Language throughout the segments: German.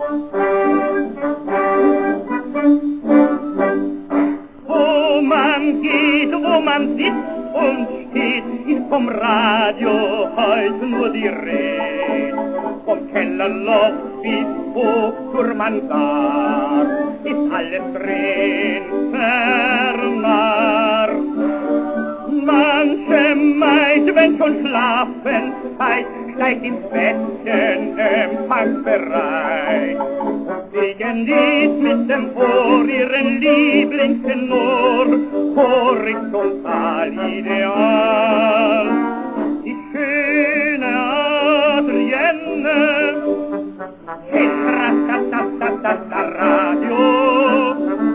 Wo man geht, wo man sitzt und steht, ist vom Radio heute nur die Rede. Vom Kellerloch bis hoch zur Mansard ist alles drin fernar. Manche Maid, wenn schon schlafen heißt Zeit, ins Bettchen empfangsbereit. Wegen Lied mit dem Ohr ihren Lieblingstenor, horizontal ideal. Die schöne Adrienne, Radio,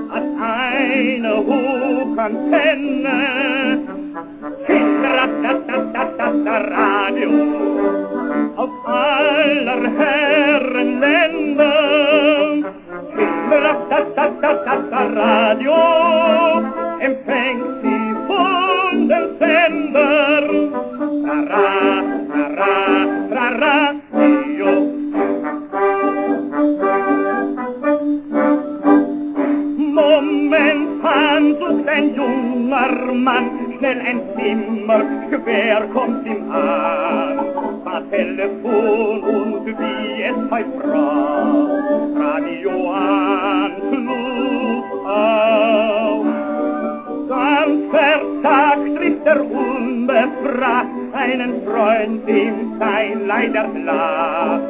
hat eine Hochantenne, Radio, av aller Herren Länder Hitler, das, das, das, das, das Radio empfängt sie von den Sender. Tara, tara, tara, Radio. Momentan sucht ein junger Mann schnell ein Zimmer, schwer kommt ihm an. Telefon und wie es heute braucht, Radio Anschluss auf. Ganz verzagt trifft er unbefragt einen Freund in sein leider Schlaf.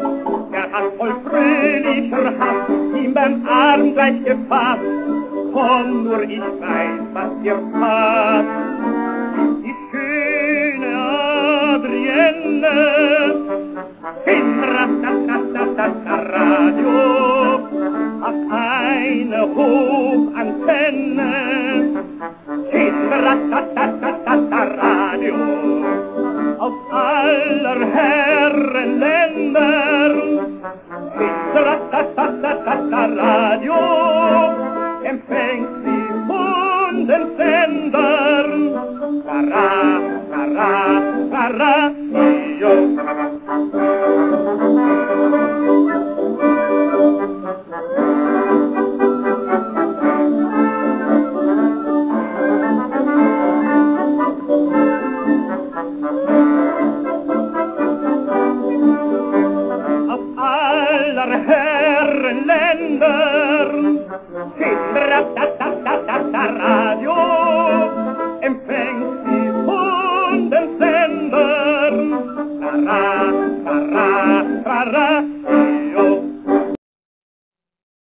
Er hat voll fröhlicher Haft ihm beim Arm gleich gefasst. Komm nur, ich weiß, was dir passt. aller herreländer Radio empfängt die Bundesländer. Hurra, hurra, hurra. Sí, ratatata, radio en pensión de encender. Ra, ra, ra, ra,